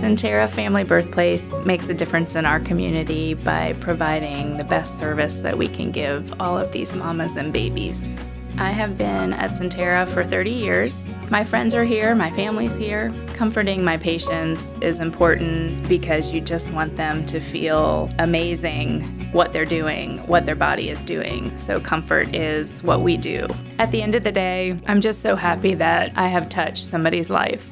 Sentara Family Birthplace makes a difference in our community by providing the best service that we can give all of these mamas and babies. I have been at Sentara for 30 years. My friends are here, my family's here. Comforting my patients is important because you just want them to feel amazing what they're doing, what their body is doing. So, comfort is what we do. At the end of the day, I'm just so happy that I have touched somebody's life